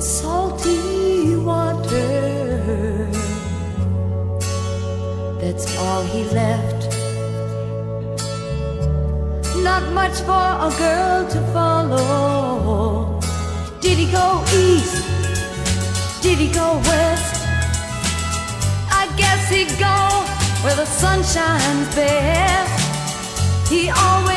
salty water. That's all he left. Not much for a girl to follow. Did he go east? Did he go west? I guess he'd go where the sun shines best. He always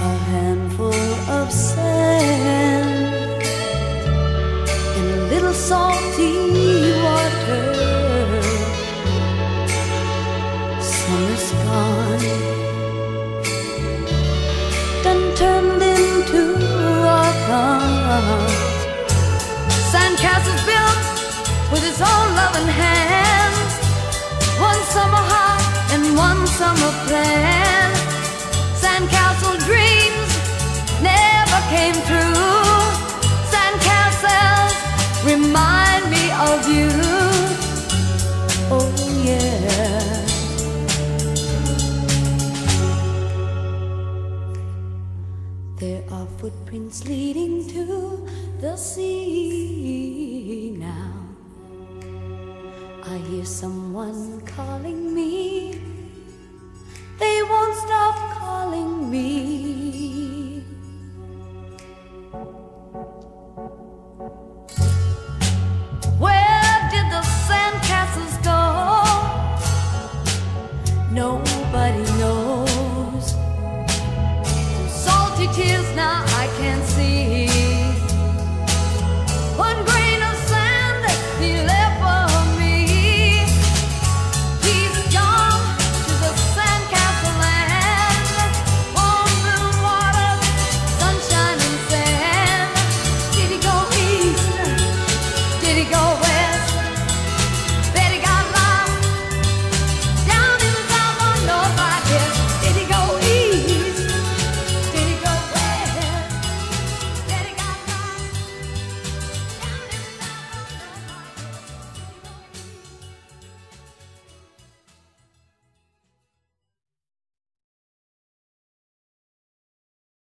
A handful of sand in a little salty water. Summer's gone, done turned into autumn. One summer plan. Sandcastle dreams never came true. Sandcastles remind me of you. Oh, yeah. There are footprints leading to the sea now. I hear someone calling me. Me.